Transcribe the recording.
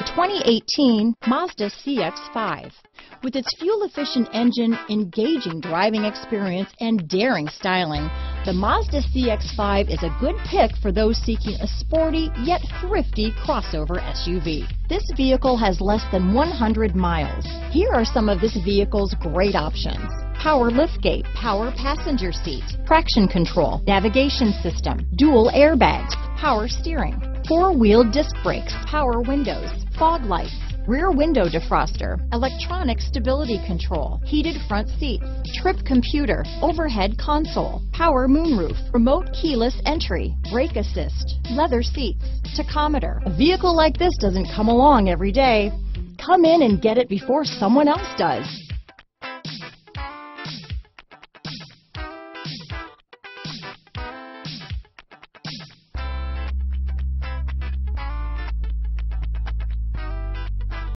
The 2018 Mazda CX-5. With its fuel-efficient engine, engaging driving experience, and daring styling, the Mazda CX-5 is a good pick for those seeking a sporty yet thrifty crossover SUV. This vehicle has less than 100 miles. Here are some of this vehicle's great options. Power liftgate, power passenger seat, traction control, navigation system, dual airbags, power steering, four-wheel disc brakes, power windows, fog lights, rear window defroster, electronic stability control, heated front seats, trip computer, overhead console, power moonroof, remote keyless entry, brake assist, leather seats, tachometer. A vehicle like this doesn't come along every day. Come in and get it before someone else does.